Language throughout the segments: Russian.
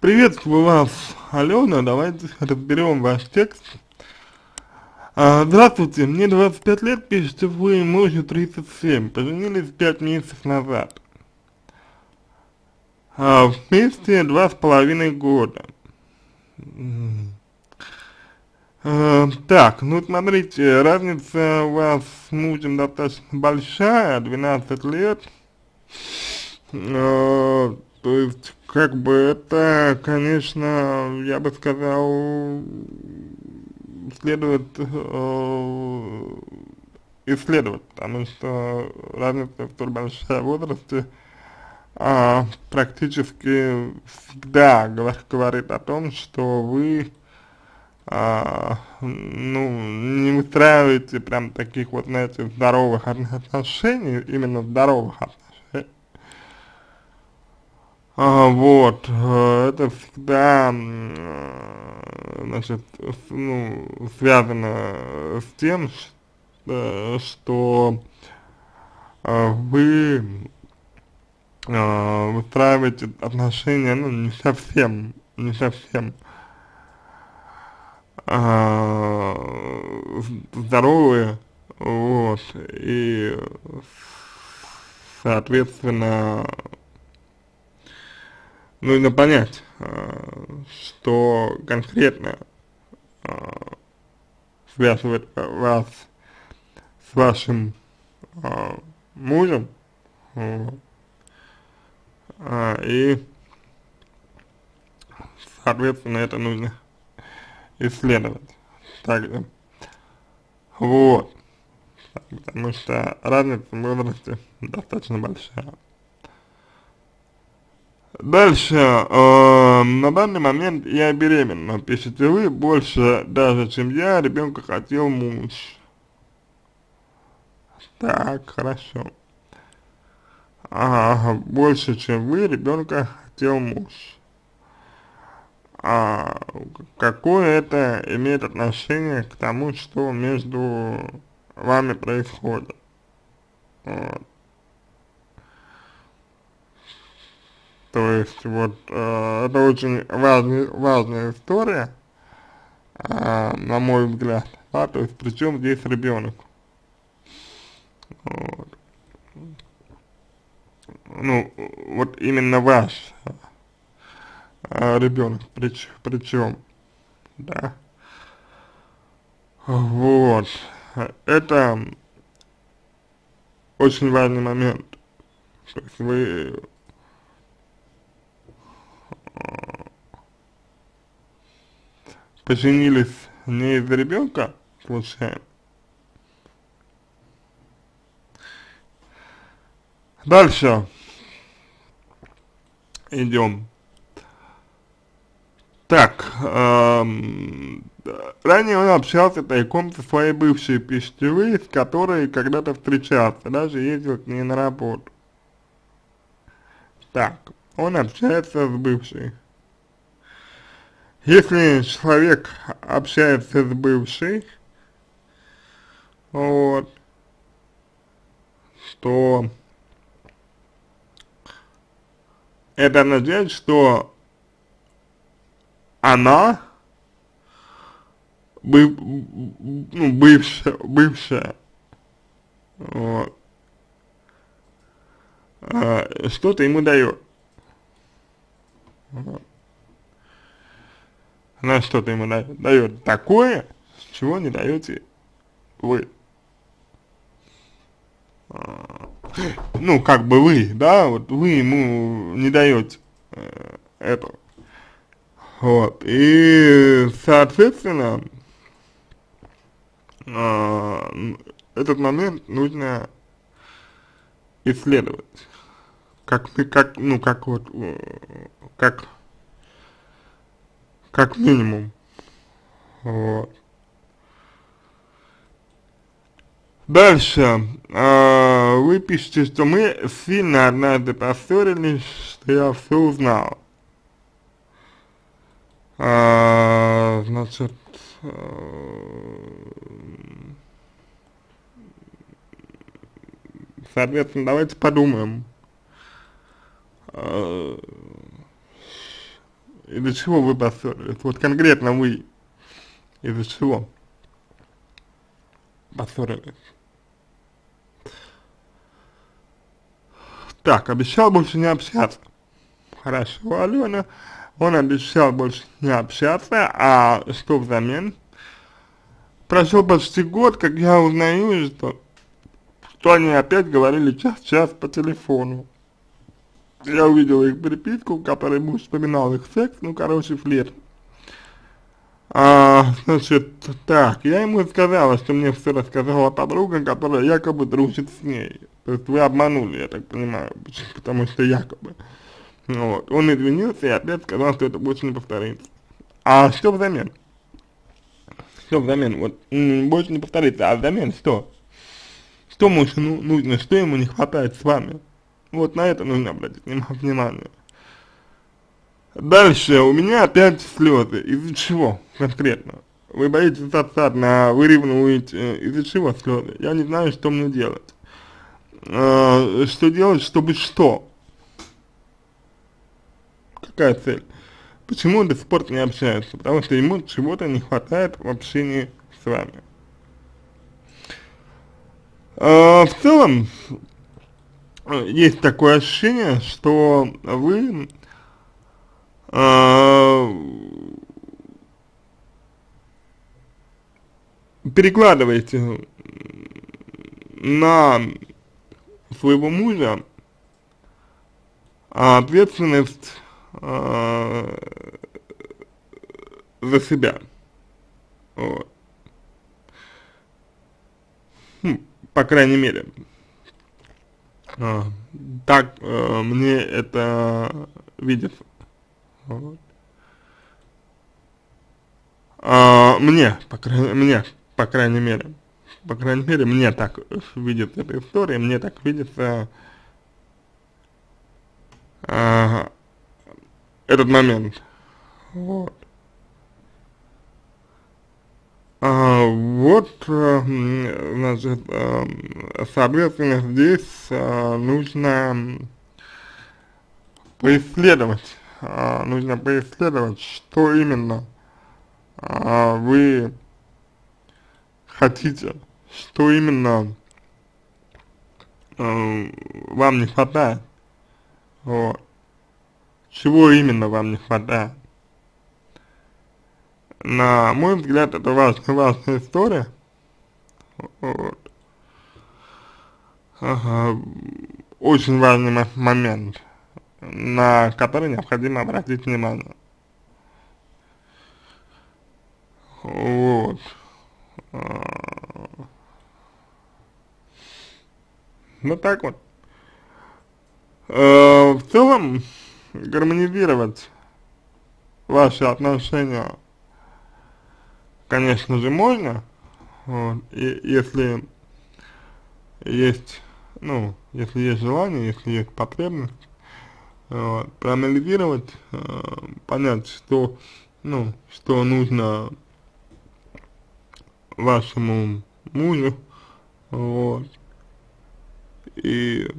Приветствую вас, Алена, давайте разберем ваш текст. А, здравствуйте, мне 25 лет, пишите вы, мужу 37, поженились 5 месяцев назад. А, вместе два с половиной года. А, так, ну смотрите, разница у вас с мужем достаточно большая, 12 лет. А, то есть, как бы это, конечно, я бы сказал, следует э, исследовать, потому что разница столь большая в возрасте э, практически всегда говорит о том, что вы э, ну, не выстраиваете прям таких вот, знаете, здоровых отношений, именно здоровых отношений, а, вот, э, это всегда, э, значит, ну, связано с тем, э, что вы выстраиваете отношения, ну, не совсем, не совсем здоровые, вот, и, соответственно, нужно понять, э, что конкретно э, связывает вас с вашим э, мужем, и, соответственно, это нужно исследовать также. Вот. Потому что разница в возрасте достаточно большая. Дальше, э, на данный момент я беременна, пишете вы, больше даже, чем я, ребенка хотел муж. Так, хорошо. Ага, больше, чем вы, ребенка хотел муж. А какое это имеет отношение к тому, что между вами происходит? Вот. То есть вот э, это очень важный, важная история, э, на мой взгляд, да, то есть причем здесь ребенок. Вот. Ну, вот именно ваш э, ребенок, прич, причем, да. Вот. Это очень важный момент. То есть вы поженились не из-за ребенка, случайно. Дальше идем. Так, эм, ранее он общался тайком со своей бывшей пищевой, с которой когда-то встречался, даже ездил к ней на работу. Так, он общается с бывшей. Если человек общается с бывшей, вот, то это означает, что она быв, ну, бывшая, бывшая, вот, а, что-то ему дает. Она что-то ему дает, такое, чего не даете вы. А, ну, как бы вы, да, вот вы ему не даете э, этого. Вот, и, соответственно, э, этот момент нужно исследовать. Как, как, ну, как вот, э, как, как минимум. Вот. Дальше, э, вы пишете, что мы сильно однажды поссорились, что я все узнал. Э, значит, соответственно, давайте подумаем, из-за чего вы поссорились, вот конкретно вы, из-за чего поссорились. Так, обещал больше не общаться. Хорошо, Алена. Он обещал больше не общаться, а что взамен? Прошел почти год, как я узнаю, что, что они опять говорили час-час по телефону. Я увидел их переписку, в которой муж вспоминал их секс, ну, короче, флирт. А, значит, так, я ему сказала, что мне все рассказала подруга, которая якобы дружит с ней. То есть вы обманули, я так понимаю, потому что якобы. Вот. Он извинился и опять сказал, что это больше не повторится. А что взамен? Что взамен? Вот, больше не повторится, а взамен что? Что мужу ну, нужно, что ему не хватает с вами? Вот на это нужно обратить внимание. Дальше, у меня опять слезы. Из-за чего конкретно? Вы боитесь отстать, вы ревнуете. Из-за чего слезы? Я не знаю, что мне делать. Э, что делать, чтобы что? Какая цель? Почему до сих пор не общаются? Потому что ему чего-то не хватает в общении с вами. Э, в целом, есть такое ощущение, что вы э, перекладываете на своего мужа ответственность э, за себя. Вот. Хм, по крайней мере. А, так э, мне это видится. Вот. А, мне, по крайней мне, по крайней мере, по крайней мере, мне так видится эта история, мне так видится а, этот момент. Вот. А, вот, а, значит, а, соответственно, здесь а, нужно поисследовать, нужно поисследовать, что именно вы хотите, что именно вам не хватает, вот, чего именно вам не хватает на мой взгляд, это важная, важная история. Вот. Ага. Очень важный момент, на который необходимо обратить внимание. Вот. Ну так вот. Э, в целом, гармонизировать ваши отношения конечно же, можно, вот, и, если есть, ну, если есть желание, если есть потребность, вот, проанализировать, э, понять, что, ну, что нужно вашему мужу, вот, и,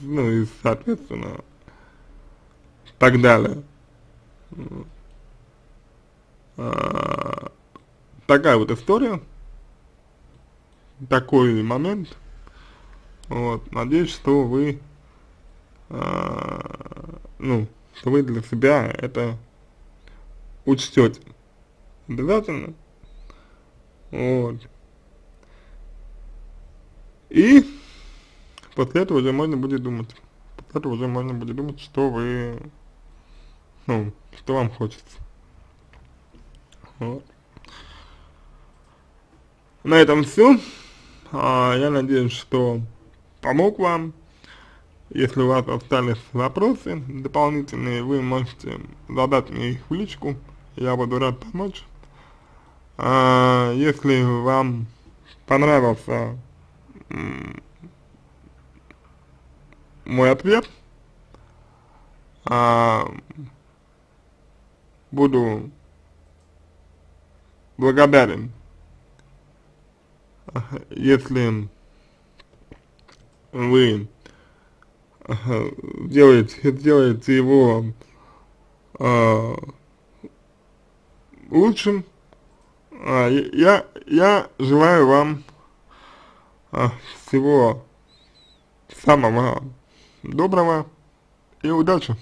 ну, и, соответственно, так далее. А, такая вот история, такой момент. Вот, надеюсь, что вы, а, ну, что вы для себя это учтете. Обязательно. Вот. И после этого уже можно будет думать. После этого уже можно будет думать, что вы, ну, что вам хочется. Вот. На этом все. А, я надеюсь, что помог вам. Если у вас остались вопросы дополнительные, вы можете задать мне их в личку. Я буду рад помочь. А, если вам понравился мой ответ, а, буду благодарен, если вы сделаете, сделаете его э, лучшим. А, я, я желаю вам э, всего самого доброго и удачи.